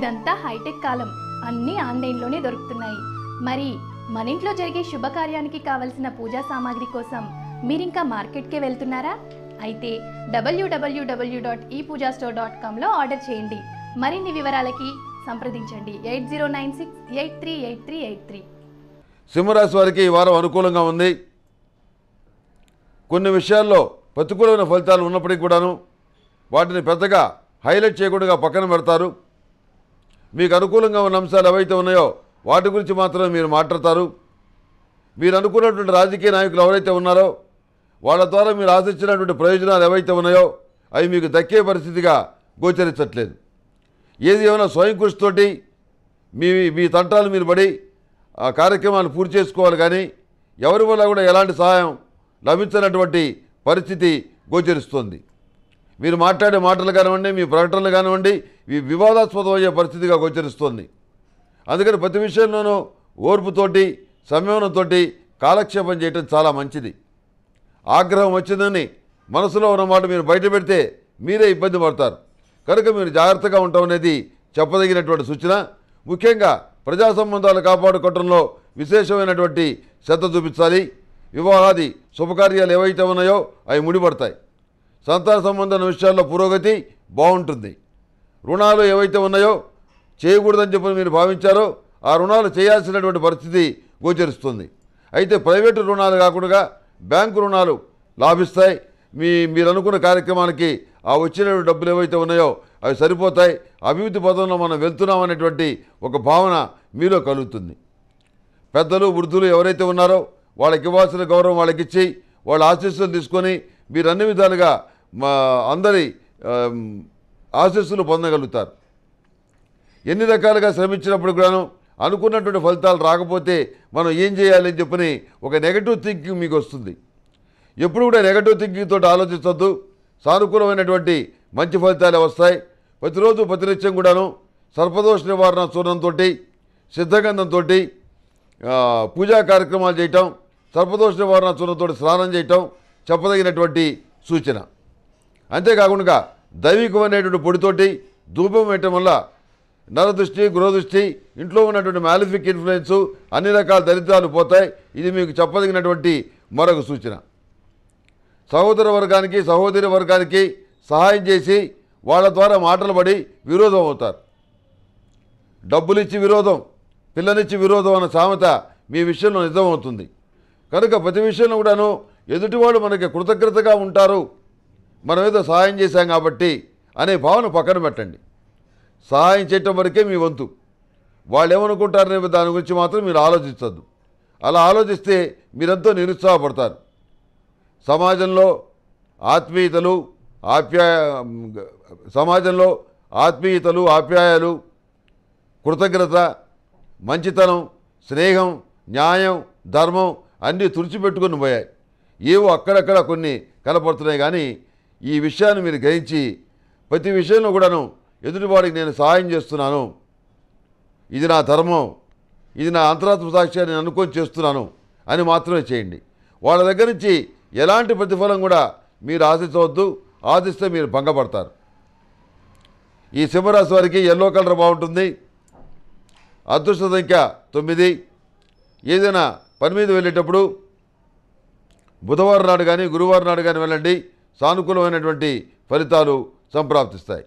ఇదంతా హైటెక్ కాలం. అన్నీ ఆన్లైన్లోనే దొరుకుతున్నాయి. మరి మన ఇంట్లో జరిగే శుభకార్యానికి కావలసిన పూజా సామాగ్రి కోసం మీరింకా మార్కెట్కే వెళ్తున్నారా? అయితే W W W dot e Pooja store dot కామ్లో order చేయండి. మరిన్ని వివరాలకి సంప్రదించండి. Eight zero nine six eight three eight three eight three. సింహరాశి వారికి ఈ వారం అనుకూలంగా ఉంది. కొన్ని విషయాల్లో ప్రతికూలమైన ఫలితాలు ఉన్నప్పటికీ కూడాను వాటిని పెద్దగా హైలైట్ చేయకుండా పక్కన పెడతారు. మీకు అనుకూలంగా ఉన్న అంశాలు ఏవైతే ఉన్నాయో వాటి గురించి మాత్రమే మీరు మాట్లాడతారు. మీరు అనుకున్నటువంటి రాజకీయ నాయకులు ఎవరైతే ఉన్నారో వాళ్ళ ద్వారా మీరు ఆశించినటువంటి ప్రయోజనాలు ఏవైతే ఉన్నాయో అవి మీకు దక్కే పరిస్థితిగా గోచరించట్లేదు. ఏది ఏమైనా స్వయం కృషితోటి మీ మీ తంటాలు మీరు పడి ఆ కార్యక్రమాలు పూర్తి చేసుకోవాలి కానీ ఎవరి వల్ల కూడా ఎలాంటి సహాయం లభించినటువంటి పరిస్థితి గోచరిస్తుంది. మీరు మాట్లాడే మాటలు కానివ్వండి మీ ప్రకటనలు కానివ్వండి ఈ వివాదాస్పదమయ్యే పరిస్థితిగా గోచరిస్తుంది. అందుకని ప్రతి విషయంలోనూ ఓర్పుతోటి సంయమనంతోటి కాలక్షేపం చేయటం చాలా మంచిది. ఆగ్రహం వచ్చిందని మనసులో ఉన్న మాట మీరు బయట పెడితే మీరే ఇబ్బంది పడతారు. కనుక మీరు జాగ్రత్తగా ఉండటం అనేది చెప్పదగినటువంటి సూచన. ముఖ్యంగా ప్రజా సంబంధాలు కాపాడుకోవడంలో విశేషమైనటువంటి శ్రద్ధ చూపించాలి. వివాహాది శుభకార్యాలు ఏవైతే ఉన్నాయో అవి ముడిపడతాయి. సంతాన సంబంధం విషయాల్లో పురోగతి బాగుంటుంది. రుణాలు ఏవైతే ఉన్నాయో చేయకూడదని చెప్పి మీరు భావించారో ఆ రుణాలు చేయాల్సినటువంటి పరిస్థితి గోచరిస్తుంది. అయితే ప్రైవేటు రుణాలు కాకుండా బ్యాంకు రుణాలు లాభిస్తాయి. మీ మీరు అనుకున్న కార్యక్రమానికి ఆ వచ్చిన డబ్బులు ఏవైతే ఉన్నాయో అవి సరిపోతాయి. అభివృద్ధి పదంలో మనం వెళ్తున్నాం అనేటువంటి ఒక భావన మీలో కలుగుతుంది. పెద్దలు వృద్ధులు ఎవరైతే ఉన్నారో వాళ్ళకి ఇవ్వాల్సిన గౌరవం వాళ్ళకి ఇచ్చి వాళ్ళ ఆశీస్సులు తీసుకొని మీరు అన్ని విధాలుగా మా అందరి ఆశస్సులు పొందగలుగుతారు. ఎన్ని రకాలుగా శ్రమించినప్పుడు కూడాను అనుకున్నటువంటి ఫలితాలు రాకపోతే మనం ఏం చేయాలని చెప్పని ఒక నెగటివ్ థింకింగ్ మీకు వస్తుంది. ఎప్పుడు కూడా నెగటివ్ థింకింగ్ తోటి ఆలోచించొద్దు. సానుకూలమైనటువంటి మంచి ఫలితాలే వస్తాయి. ప్రతిరోజు ప్రతినిత్యం కూడాను సర్పదోష నివారణ చూర్ణంతో సిద్ధగంధంతో పూజా కార్యక్రమాలు చేయటం సర్పదోష నివారణ చూర్ణంతో స్నానం చేయటం చెప్పదగినటువంటి సూచన. అంతేకాకుండా దైవికమైనటువంటి పొడితోటి ధూపం వేయటం వల్ల నరదృష్టి గృహదృష్టి ఇంట్లో ఉన్నటువంటి మ్యాలిఫిక్ ఇన్ఫ్లుయెన్స్ అన్ని రకాల దరిద్రాలు పోతాయి. ఇది మీకు చెప్పదగినటువంటి మరొక సూచన. సహోదర వర్గానికి సహోదరి వర్గానికి సహాయం చేసి వాళ్ళ ద్వారా మాటలు పడి విరోధం అవుతారు. డబ్బులిచ్చి విరోధం పిల్లనిచ్చి విరోధం అన్న సామెత మీ విషయంలో నిజమవుతుంది. కనుక ప్రతి విషయంలో కూడాను ఎదుటివాడు మనకి కృతజ్ఞతగా ఉంటారు. మనం ఏదో సహాయం చేశాం కాబట్టి అనే భావన పక్కన పెట్టండి. సహాయం చేయటం వరకే మీ వంతు. వాళ్ళు ఏమనుకుంటారనే దాని గురించి మాత్రం మీరు ఆలోచించద్దు. అలా ఆలోచిస్తే మీరంతా నిరుత్సాహపడతారు. సమాజంలో ఆత్మీయతలు ఆప్యాయ సమాజంలో ఆత్మీయతలు ఆప్యాయాలు కృతజ్ఞత మంచితనం స్నేహం న్యాయం ధర్మం అన్నీ తుడిచిపెట్టుకుని పోయాయి. ఏవో అక్కడక్కడ కొన్ని కనపడుతున్నాయి కానీ ఈ విషయాన్ని మీరు గ్రహించి ప్రతి విషయంలో కూడాను ఎదుటివాడికి నేను సహాయం చేస్తున్నాను. ఇది నా ధర్మం. ఇది నా అంతరాత్మ సాక్ష్యాన్ని నేను అనుకొని చేస్తున్నాను అని మాత్రమే చేయండి. వాళ్ళ దగ్గర నుంచి ఎలాంటి ప్రతిఫలం కూడా మీరు ఆశించవద్దు. ఆశిస్తే మీరు భంగపడతారు. ఈ సింహరాశి వారికి ఎల్లో కలర్ బాగుంటుంది. అదృష్ట సంఖ్య తొమ్మిది. ఏదైనా పని మీద వెళ్ళేటప్పుడు బుధవారం నాడు కానీ గురువారం నాడు కానీ వెళ్ళండి. సానుకూలమైనటువంటి ఫలితాలు సంప్రాప్తిస్తాయి.